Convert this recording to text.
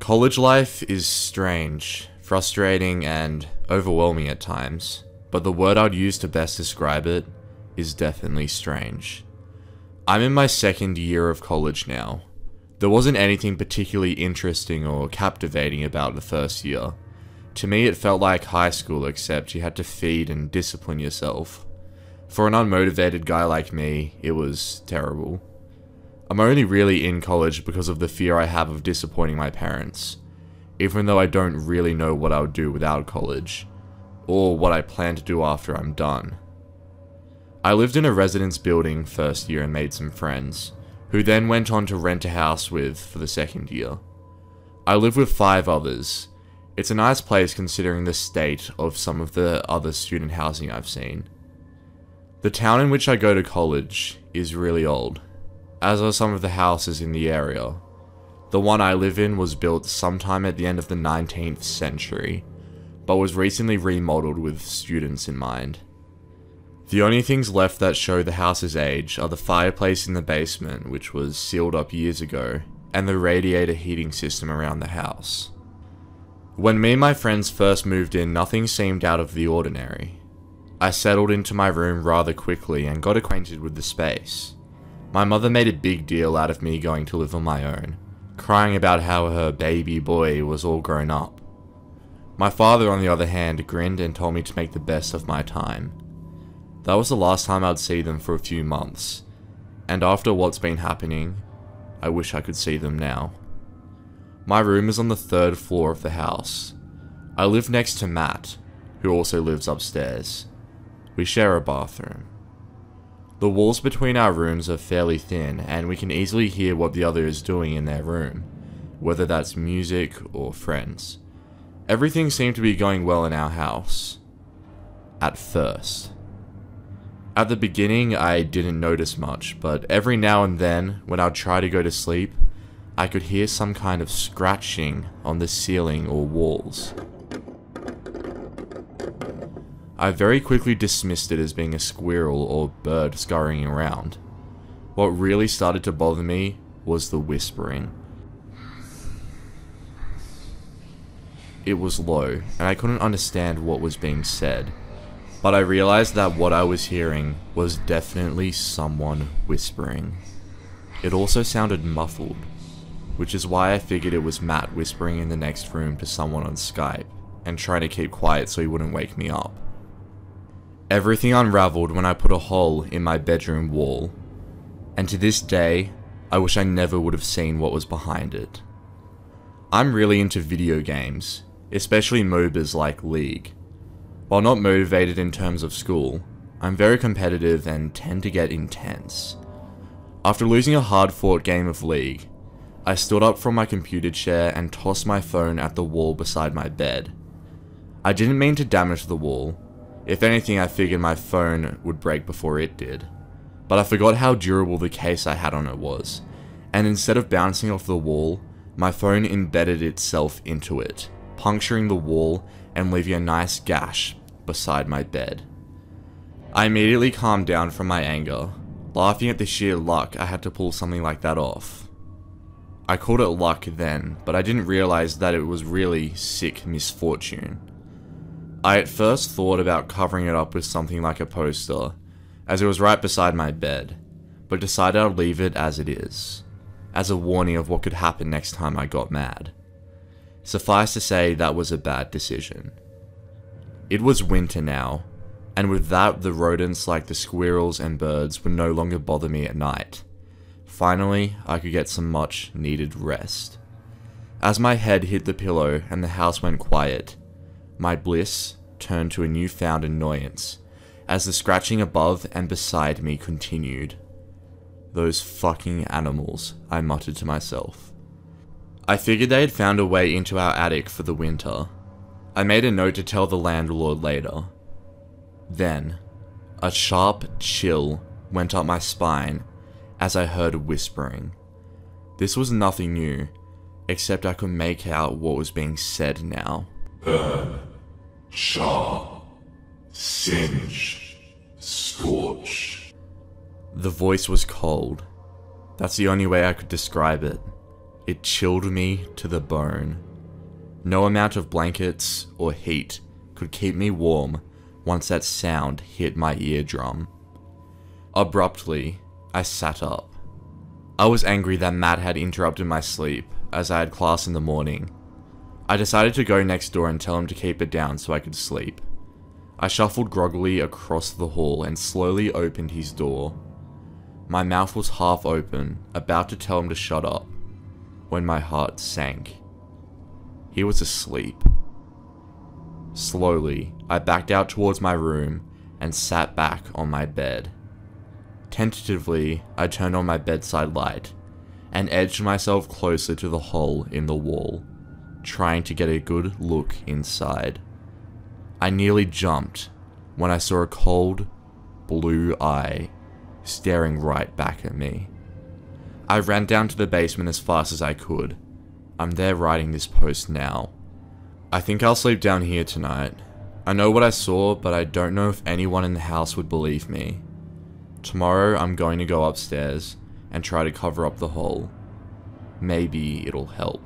College life is strange, frustrating, and overwhelming at times, but the word I'd use to best describe it is definitely strange. I'm in my second year of college now. There wasn't anything particularly interesting or captivating about the first year. To me, it felt like high school, except you had to feed and discipline yourself. For an unmotivated guy like me, it was terrible. I'm only really in college because of the fear I have of disappointing my parents, even though I don't really know what I would do without college, or what I plan to do after I'm done. I lived in a residence building first year and made some friends, who then went on to rent a house with for the second year. I live with five others. It's a nice place considering the state of some of the other student housing I've seen. The town in which I go to college is really old, as are some of the houses in the area. The one I live in was built sometime at the end of the 19th century, but was recently remodeled with students in mind. The only things left that show the house's age are the fireplace in the basement, which was sealed up years ago, and the radiator heating system around the house. When me and my friends first moved in, nothing seemed out of the ordinary. I settled into my room rather quickly and got acquainted with the space. My mother made a big deal out of me going to live on my own, crying about how her baby boy was all grown up. My father, on the other hand, grinned and told me to make the best of my time. That was the last time I'd see them for a few months, and after what's been happening, I wish I could see them now. My room is on the third floor of the house. I live next to Matt, who also lives upstairs. We share a bathroom. The walls between our rooms are fairly thin, and we can easily hear what the other is doing in their room, whether that's music or friends. Everything seemed to be going well in our house. At first. At the beginning, I didn't notice much, but every now and then, when I'd try to go to sleep, I could hear some kind of scratching on the ceiling or walls. I very quickly dismissed it as being a squirrel or bird scurrying around. What really started to bother me was the whispering. It was low, and I couldn't understand what was being said, but I realized that what I was hearing was definitely someone whispering. It also sounded muffled, which is why I figured it was Matt whispering in the next room to someone on Skype, and trying to keep quiet so he wouldn't wake me up. Everything unraveled when I put a hole in my bedroom wall, and to this day, I wish I never would have seen what was behind it. I'm really into video games, especially MOBAs like League. While not motivated in terms of school, I'm very competitive and tend to get intense. After losing a hard fought game of League, I stood up from my computer chair and tossed my phone at the wall beside my bed. I didn't mean to damage the wall, if anything, I figured my phone would break before it did. But I forgot how durable the case I had on it was, and instead of bouncing off the wall, my phone embedded itself into it, puncturing the wall and leaving a nice gash beside my bed. I immediately calmed down from my anger, laughing at the sheer luck I had to pull something like that off. I called it luck then, but I didn't realize that it was really sick misfortune. I at first thought about covering it up with something like a poster, as it was right beside my bed, but decided I'd leave it as it is, as a warning of what could happen next time I got mad. Suffice to say, that was a bad decision. It was winter now, and with that, the rodents like the squirrels and birds would no longer bother me at night. Finally, I could get some much needed rest. As my head hit the pillow and the house went quiet, my bliss turned to a newfound annoyance as the scratching above and beside me continued. Those fucking animals, I muttered to myself. I figured they had found a way into our attic for the winter. I made a note to tell the landlord later. Then, a sharp chill went up my spine as I heard whispering. This was nothing new, except I could make out what was being said now. Char, singe, scorch. The voice was cold. That's the only way I could describe it. It chilled me to the bone. No amount of blankets or heat could keep me warm once that sound hit my eardrum. Abruptly, I sat up. I was angry that Matt had interrupted my sleep as I had class in the morning. I decided to go next door and tell him to keep it down so I could sleep. I shuffled groggily across the hall and slowly opened his door. My mouth was half open, about to tell him to shut up, when my heart sank. He was asleep. Slowly, I backed out towards my room and sat back on my bed. Tentatively, I turned on my bedside light and edged myself closer to the hole in the wall, trying to get a good look inside. I nearly jumped when I saw a cold, blue eye staring right back at me. I ran down to the basement as fast as I could. I'm there writing this post now. I think I'll sleep down here tonight. I know what I saw, but I don't know if anyone in the house would believe me. Tomorrow I'm going to go upstairs and try to cover up the hole. Maybe it'll help.